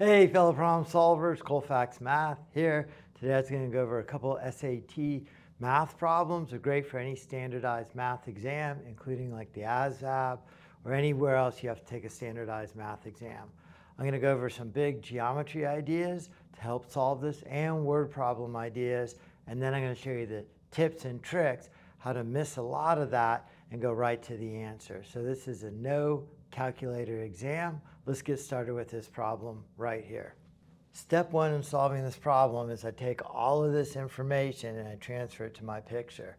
Hey, fellow problem solvers, Colfax Math here. Today I was going to go over a couple SAT math problems. They're great for any standardized math exam, including like the ASVAB or anywhere else you have to take a standardized math exam. I'm going to go over some big geometry ideas to help solve this and word problem ideas. And then I'm going to show you the tips and tricks how to miss a lot of that and go right to the answer. So this is a no calculator exam. Let's get started with this problem right here. Step one in solving this problem is I take all of this information and I transfer it to my picture.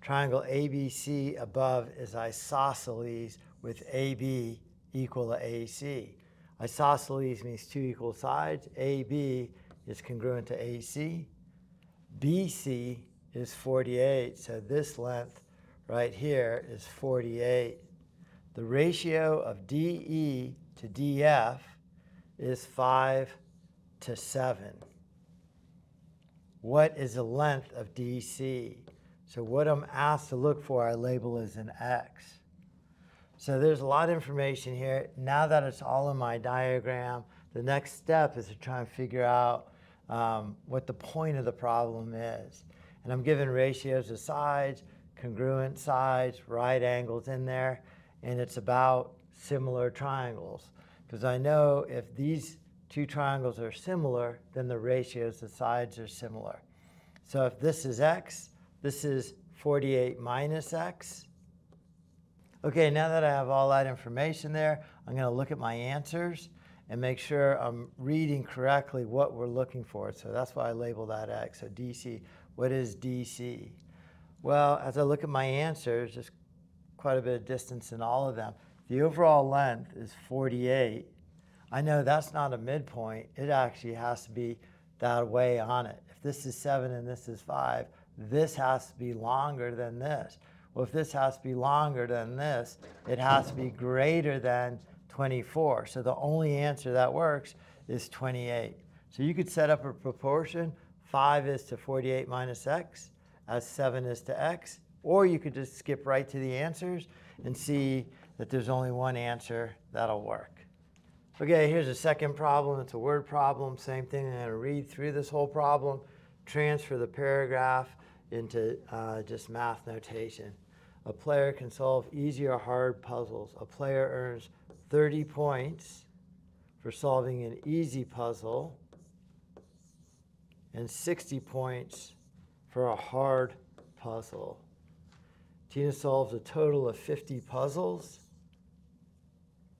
Triangle ABC above is isosceles with AB equal to AC. Isosceles means two equal sides. AB is congruent to AC. BC is 48, so this length right here is 48. The ratio of DE to DF is 5 to 7. What is the length of DC? So what I'm asked to look for, I label as an X. So there's a lot of information here. Now that it's all in my diagram, the next step is to try and figure out um, what the point of the problem is. And I'm given ratios of sides, congruent sides, right angles in there and it's about similar triangles. Because I know if these two triangles are similar, then the ratios, the sides are similar. So if this is x, this is 48 minus x. Okay, now that I have all that information there, I'm going to look at my answers and make sure I'm reading correctly what we're looking for. So that's why I label that x. So DC, what is DC? Well, as I look at my answers, just quite a bit of distance in all of them. The overall length is 48. I know that's not a midpoint. It actually has to be that way on it. If this is 7 and this is 5, this has to be longer than this. Well, if this has to be longer than this, it has to be greater than 24. So the only answer that works is 28. So you could set up a proportion. 5 is to 48 minus x, as 7 is to x. Or you could just skip right to the answers and see that there's only one answer that'll work. Okay, here's a second problem. It's a word problem. Same thing. I'm going to read through this whole problem, transfer the paragraph into uh, just math notation. A player can solve easy or hard puzzles. A player earns 30 points for solving an easy puzzle and 60 points for a hard puzzle. Tina solves a total of 50 puzzles,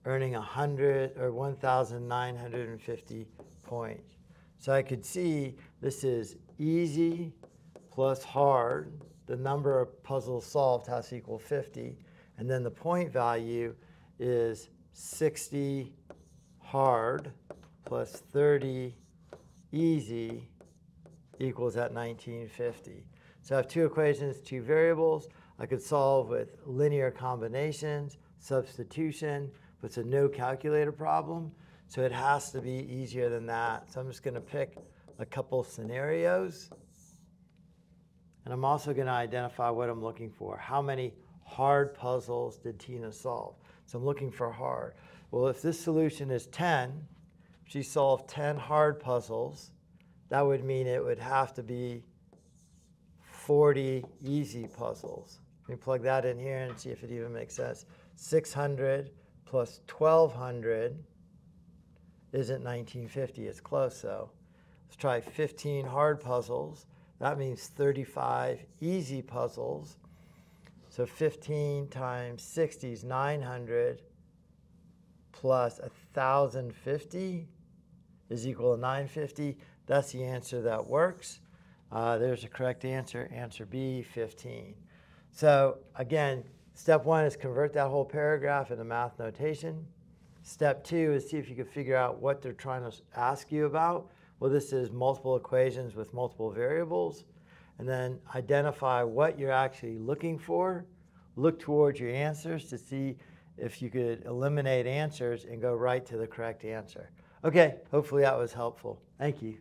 earning 100 or 1,950 points. So I could see this is easy plus hard. The number of puzzles solved has to equal 50. And then the point value is 60 hard plus 30 easy equals at 1950. So I have two equations, two variables. I could solve with linear combinations, substitution, but it's a no calculator problem. So it has to be easier than that. So I'm just going to pick a couple scenarios. And I'm also going to identify what I'm looking for. How many hard puzzles did Tina solve? So I'm looking for hard. Well, if this solution is 10, she solved 10 hard puzzles, that would mean it would have to be 40 easy puzzles. Let me plug that in here and see if it even makes sense. 600 plus 1200 isn't 1950. It's close though. Let's try 15 hard puzzles. That means 35 easy puzzles. So 15 times 60 is 900 plus 1,050 is equal to 950. That's the answer that works. Uh, there's a correct answer, answer B, 15. So again, step one is convert that whole paragraph into math notation. Step two is see if you can figure out what they're trying to ask you about. Well, this is multiple equations with multiple variables. And then identify what you're actually looking for. Look towards your answers to see if you could eliminate answers and go right to the correct answer. Okay, hopefully that was helpful. Thank you.